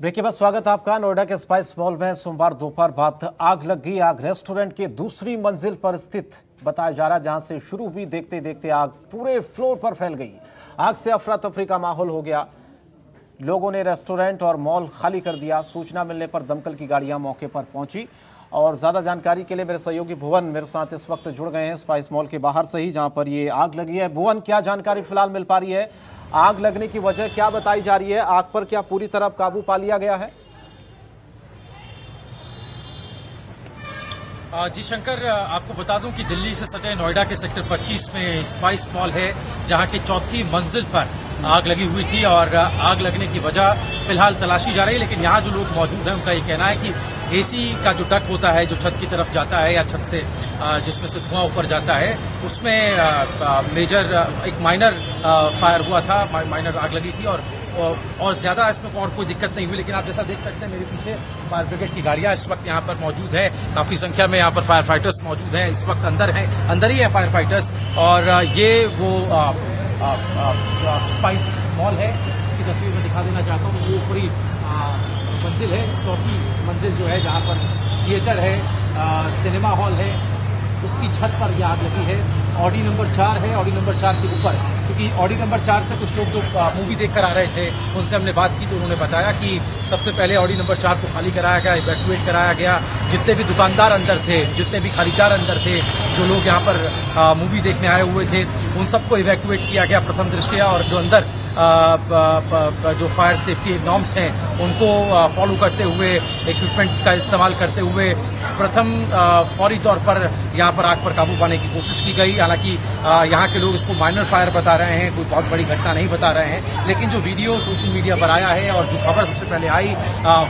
Break के बाद स्वागत आपका। नोएडा के स्पाइस मॉल में सोमवार दोपहर बाद आग लग गई। आग रेस्टोरेंट के दूसरी मंजिल पर स्थित बताया जा रहा जहाँ से शुरू हुई देखते देखते आग पूरे फ्लोर पर फैल गई। आग से अफरा तफरी का माहौल हो गया। लोगों ने रेस्टोरेंट और मॉल खाली कर दिया। सूचना मिलने पर दमकल की गाड़ियाँ मौके पर पहुँची। और ज़्यादा जानकारी के लिए मेरे सहयोगी भुवन मेरे साथ इस वक्त जुड़ गए हैं स्पाइस मॉल के बाहर से ही, जहाँ पर ये आग लगी है। भुवन, क्या जानकारी फ़िलहाल मिल पा रही है? आग लगने की वजह क्या बताई जा रही है? आग पर क्या पूरी तरह काबू पा लिया गया है? जी शंकर, आपको बता दूँ कि दिल्ली से सटे नोएडा के सेक्टर 25 में स्पाइस मॉल है, जहाँ की चौथी मंजिल पर आग लगी हुई थी और आग लगने की वजह फ़िलहाल तलाशी जा रही है, लेकिन यहाँ जो लोग मौजूद हैं, उनका ये कहना है कि एसी का जो डक होता है, जो छत की तरफ़ जाता है या छत से जिसमें से धुआँ ऊपर जाता है, उसमें मेजर एक माइनर फायर हुआ था माइनर आग लगी थी और और ज़्यादा इसमें और कोई दिक्कत नहीं हुई, लेकिन आप जैसा देख सकते हैं, मेरे पीछे फायर ब्रिगेड की गाड़ियाँ इस वक्त यहाँ पर मौजूद है। काफ़ी संख्या में यहाँ पर फायर फाइटर्स मौजूद हैं, इस वक्त अंदर है, अंदर ही है फायर फाइटर्स और ये वो स्पाइस मॉल है इसकी तस्वीर में दिखा देना चाहता हूँ वो ऊपरी मंजिल है चौथी मंजिल जो है जहाँ पर थिएटर है आ, सिनेमा हॉल है उसकी छत पर यह आग लगी है। ऑडी नंबर चार है, ऑडी नंबर चार के ऊपर। क्योंकि ऑडी नंबर चार से कुछ लोग जो मूवी देखकर आ रहे थे, उनसे हमने बात की तो उन्होंने बताया कि सबसे पहले ऑडी नंबर चार को खाली कराया गया इवैक्यूएट कराया गया। जितने भी दुकानदार अंदर थे, जितने भी खरीदार अंदर थे, जो लोग यहाँ पर मूवी देखने आए हुए थे, उन सबको इवैक्यूएट किया गया प्रथम दृष्टिया, और जो अंदर जो फायर सेफ्टी नॉर्म्स हैं, उनको फॉलो करते हुए इक्विपमेंट्स का इस्तेमाल करते हुए, प्रथम फौरी तौर पर यहाँ पर आग पर काबू पाने की कोशिश की गई। हालाँकि यहाँ के लोग इसको माइनर फायर बता रहे हैं, कोई बहुत बड़ी घटना नहीं बता रहे हैं। लेकिन जो वीडियो सोशल मीडिया पर आया है और जो खबर सबसे पहले आई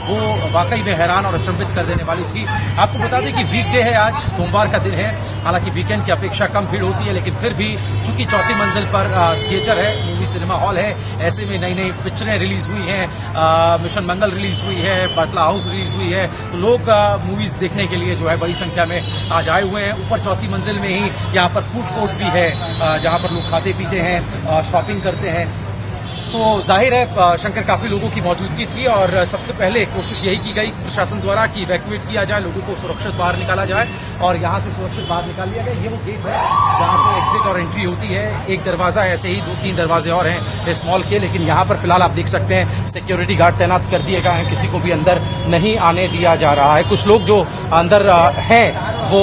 वो वाकई में हैरान और अचंभित कर देने वाली थी। आपको बता दें कि वीकडे है आज, सोमवार का दिन है। हालाँकि वीकेंड की अपेक्षा कम भीड़ होती है, लेकिन फिर भी चूँकि चौथी मंजिल पर थिएटर है मूवी सिनेमा हॉल है। ऐसे में नई नई पिक्चरें रिलीज़ हुई हैं। मिशन मंगल रिलीज़ हुई है बटला हाउस रिलीज़ हुई है। तो लोग मूवीज़ देखने के लिए जो है बड़ी संख्या में आज आए हुए हैं। ऊपर चौथी मंजिल में ही यहाँ पर फ़ूड कोर्ट भी है जहाँ पर लोग खाते पीते हैं शॉपिंग करते हैं। तो ज़ाहिर है शंकर काफ़ी लोगों की मौजूदगी थी और सबसे पहले कोशिश यही की गई प्रशासन द्वारा कि इवैक्यूएट किया जाए, लोगों को सुरक्षित बाहर निकाला जाए और यहाँ से सुरक्षित बाहर निकाल लिया गया ये वो गेट है जहाँ से एग्जिट और एंट्री होती है। एक दरवाज़ा ऐसे ही दो तीन दरवाजे और हैं इस मॉल के, लेकिन यहाँ पर फ़िलहाल आप देख सकते हैं सिक्योरिटी गार्ड तैनात कर दिए गए हैं। किसी को भी अंदर नहीं आने दिया जा रहा है। कुछ लोग जो अंदर हैं वो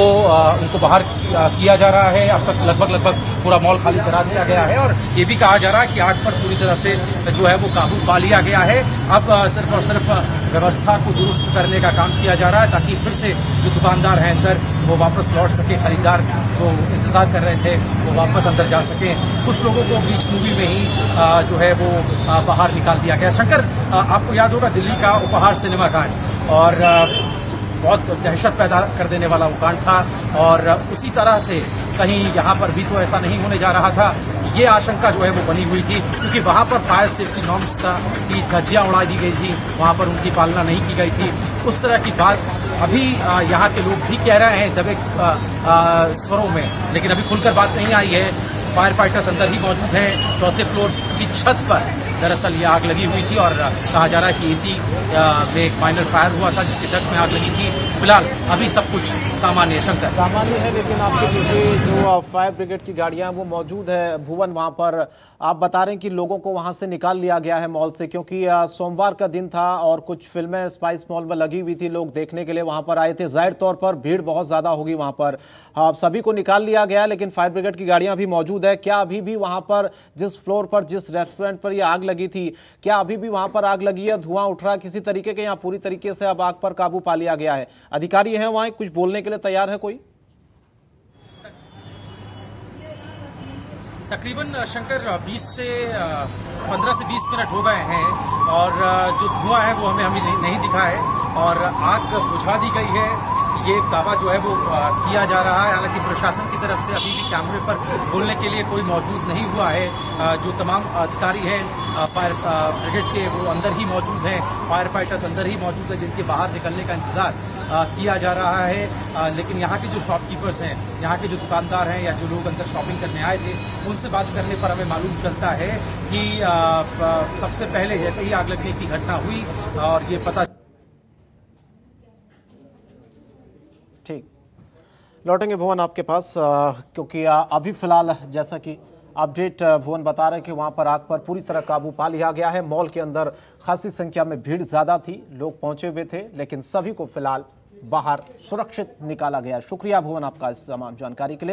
उनको बाहर किया जा रहा है। अब तक लगभग लगभग पूरा मॉल खाली करा दिया गया है। और ये भी कहा जा रहा है कि आग पर पूरी तरह से जो है वो काबू पा लिया गया है। अब सिर्फ़ और सिर्फ़ व्यवस्था को दुरुस्त करने का काम किया जा रहा है ताकि फिर से जो दुकानदार हैं अंदर, वो वापस लौट सके, खरीदार जो इंतज़ार कर रहे थे, वो वापस अंदर जा सके। कुछ लोगों को बीच मूवी में ही जो है वो बाहर निकाल दिया गया। शंकर आपको याद होगा दिल्ली का उपहार सिनेमा कांड और बहुत दहशत पैदा कर देने वाला वो कांड था और उसी तरह से कहीं यहाँ पर भी तो ऐसा नहीं होने जा रहा था। ये आशंका जो है वो बनी हुई थी, क्योंकि वहाँ पर फायर सेफ्टी नॉर्म्स का की धज्जियाँ उड़ा दी गई थी। वहाँ पर उनकी पालना नहीं की गई थी। उस तरह की बात अभी यहाँ के लोग भी कह रहे हैं दबे स्वरों में। लेकिन अभी खुलकर बात नहीं आई है। फायर फाइटर्स अंदर ही मौजूद हैं। चौथे फ्लोर की छत पर दरअसल ये आग लगी हुई थी और कहा जा रहा है कि इसी में एक माइनर फायर हुआ था जिसके डक में आग लगी थी। फ़िलहाल अभी सब कुछ सामान्य शंकर। सामान्य है, लेकिन आपके फायर ब्रिगेड की गाड़ियाँ वो मौजूद है भुवन, वहाँ पर आप बता रहे हैं कि लोगों को वहाँ से निकाल लिया गया है मॉल से, क्योंकि सोमवार का दिन था और कुछ फ़िल्में स्पाइस मॉल में लगी हुई थी, लोग देखने के लिए वहाँ पर आए थे। ज़ाहिर तौर पर भीड़ बहुत ज़्यादा होगी वहाँ पर। आप सभी को निकाल लिया गया, लेकिन फायर ब्रिगेड की गाड़ियाँ भी मौजूद है। क्या अभी भी वहाँ पर जिस फ्लोर पर, जिस रेस्टोरेंट पर यह आग लगी थी, क्या अभी भी वहाँ पर आग लगी है? धुआँ उठ रहा है किसी तरीके के यहाँ पूरी तरीके से अब आग पर काबू पा लिया गया है? अधिकारी हैं वहाँ, कुछ बोलने के लिए तैयार है कोई? तकरीबन शंकर 20 से 15 से 20 मिनट हो गए हैं और जो धुआँ है वो हमें हमें नहीं दिखा है और आग बुझा दी गई है। ये दावा जो है वो किया जा रहा है। हालाँकि प्रशासन की तरफ़ से अभी भी कैमरे पर बोलने के लिए कोई मौजूद नहीं हुआ है। जो तमाम अधिकारी हैं फायर ब्रिगेड के वो अंदर ही मौजूद हैं फायर फाइटर्स अंदर ही मौजूद हैं जिनके बाहर निकलने का इंतज़ार किया जा रहा है। अ, लेकिन यहाँ के जो शॉपकीपर्स हैं यहाँ के जो दुकानदार हैं या जो लोग अंदर शॉपिंग करने आए थे उनसे बात करने पर हमें मालूम चलता है कि प- सबसे पहले जैसे ही आग लगने की घटना हुई और ये पता ठीक। लौटेंगे भुवन आपके पास अ, क्योंकि अभी फ़िलहाल जैसा कि अपडेट भुवन बता रहे हैं कि वहाँ पर आग पर पूरी तरह काबू पा लिया गया है। मॉल के अंदर खासी संख्या में भीड़ ज़्यादा थी, लोग पहुँचे हुए थे, लेकिन सभी को फ़िलहाल बाहर सुरक्षित निकाला गया। शुक्रिया भुवन, आपका इस तमाम जानकारी के लिए।